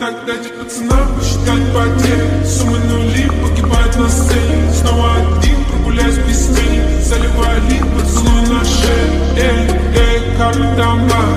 Тогда дайте пацанам посчитать потери Суммы нули погибают на сцене. Снова один прогуляюсь без тени. Заливая лик поцелуй на шее. Эй, эй, как там, а?